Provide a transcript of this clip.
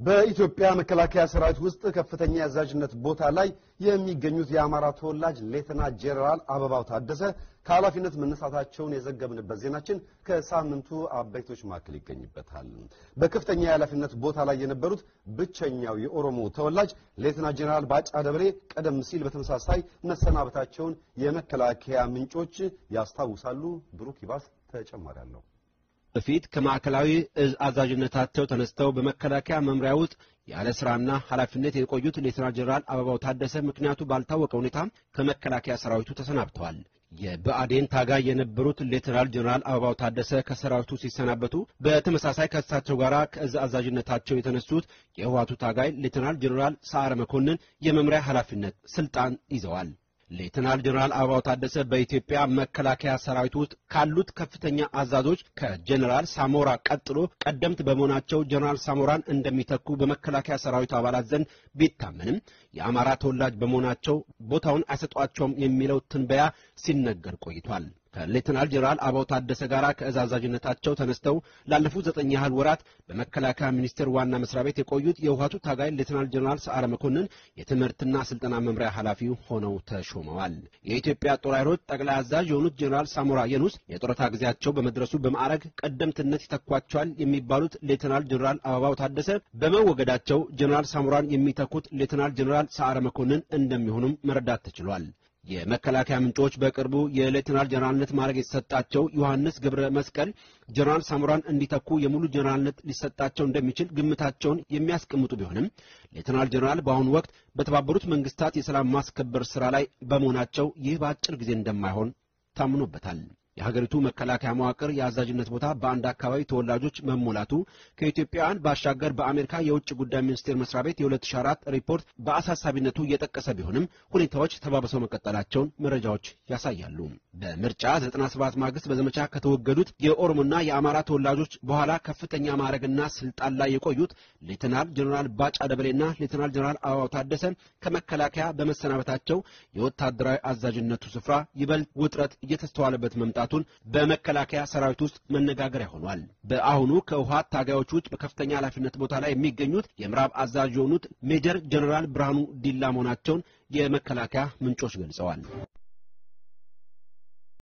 በኢትዮጵያ መከላከያ ሰራዊት ውስጥ ከፍተኛ የአዛዥነት ቦታ ላይ የሚገኙት የአማራ ተወላጅ ሌተና ጄኔራል አበባው ታደሰ ከኃላፊነት መነሳታቸውን የዘገብንበት ዜናችን ከሳምንቱ አበይቶች መካከል ይገኝበታል። በከፍተኛ የኃላፊነት ቦታ ላይ የነበሩት ብቸኛው የኦሮሞ ተወላጅ ሌተና ጄኔራል ባጫ ደበሌ ቀደም ሲል በተመሳሳይ መሰናበታቸውን የመከላከያ ምንጮች ያስታውሳሉ። ብሩክ ይባስ ተጨማሪ አለው። በፊት ከማዕከላዊ እዝ አዛዥነታቸው ተነስተው በመከላከያ መምሪያ ውስጥ ያለ ስራና ኃላፊነት የቆዩት ሌተና ጀነራል አበባው ታደሰ ምክንያቱ ባልታወቀ ሁኔታ ከመከላከያ ሰራዊቱ ተሰናብተዋል። የብአዴን ታጋይ የነበሩት ሌተናል ጀነራል አበባው ታደሰ ከሰራዊቱ ሲሰናበቱ በተመሳሳይ ከእሳቸው ጋር ከእዝ አዛዥነታቸው የተነሱት የህወሓቱ ታጋይ ሌተናል ጀነራል ሰዓረ መኮንን የመምሪያ ኃላፊነት ስልጣን ይዘዋል። ሌተናል ጀነራል አበባው ታደሰ በኢትዮጵያ መከላከያ ሰራዊት ውስጥ ካሉት ከፍተኛ አዛዦች ከጀነራል ሳሞራ ቀጥሎ ቀደምት በመሆናቸው ጀነራል ሳሞራን እንደሚተኩ በመከላከያ ሰራዊቱ አባላት ዘንድ ቢታመንም የአማራ ተወላጅ በመሆናቸው ቦታውን አይሰጧቸውም የሚለው ትንበያ ሲነገር ቆይቷል። ከሌተናል ጀነራል አበባው ታደሰ ጋር ከእዝ አዛዥነታቸው ተነስተው ላለፉት ዘጠኝ ያህል ወራት በመከላከያ ሚኒስቴር ዋና መስሪያ ቤት የቆዩት የውሃቱ ታጋይ ሌተናል ጀነራል ሰዓረ መኮንን የትምህርትና ስልጠና መምሪያ ኃላፊ ሆነው ተሾመዋል። የኢትዮጵያ ጦር ኃይሎች ጠቅላይ አዛዥ የሆኑት ጀነራል ሳሞራ የኑስ የጡረታ ጊዜያቸው በመድረሱ በማዕረግ ቀደምትነት ይተኳቸዋል የሚባሉት ሌተናል ጀነራል አበባው ታደሰ በመወገዳቸው ጀነራል ሳሞራን የሚተኩት ሌተናል ጀነራል ሰዓረ መኮንን እንደሚሆኑም መረዳት ተችሏል። የመከላከያ ምንጮች በቅርቡ የሌተናል ጀነራልነት ማዕረግ የተሰጣቸው ዮሐንስ ገብረ መስቀል ጀነራል ሳሞራን እንዲተኩ የሙሉ ጀነራልነት ሊሰጣቸው እንደሚችል ግምታቸውን የሚያስቀምጡ ቢሆንም ሌተናል ጀነራል በአሁኑ ወቅት በተባበሩት መንግስታት የሰላም ማስከበር ስራ ላይ በመሆናቸው ይህ በአጭር ጊዜ እንደማይሆን ታምኖበታል። የሀገሪቱ መከላከያ መዋቅር የአዛዥነት ቦታ በአንድ አካባቢ ተወላጆች መሞላቱ ከኢትዮጵያውያን ባሻገር በአሜሪካ የውጭ ጉዳይ ሚኒስቴር መስሪያ ቤት የ2004 ሪፖርት በአሳሳቢነቱ እየጠቀሰ ቢሆንም ሁኔታዎች ተባብሰው መቀጠላቸውን መረጃዎች ያሳያሉ። በምርጫ 97 ማግስት በዘመቻ ከተወገዱት የኦሮሞና የአማራ ተወላጆች በኋላ ከፍተኛ ማዕረግና ስልጣን ላይ የቆዩት ሌተናል ጀነራል ባጫ ደበሌና ሌተናል ጀነራል አበባው ታደሰ ከመከላከያ በመሰናበታቸው የወታደራዊ አዛዥነቱ ስፍራ ይበልጥ ውጥረት እየተስተዋለበት መምጣቱን በመከላከያ ሰራዊት ውስጥ መነጋገሪያ ሆኗል። በአሁኑ ከውሃት ታጋዮች ውጭ በከፍተኛ ኃላፊነት ቦታ ላይ የሚገኙት የምዕራብ አዛዥ የሆኑት ሜጀር ጀነራል ብርሃኑ ዲላ መሆናቸውን የመከላከያ ምንጮች ገልጸዋል።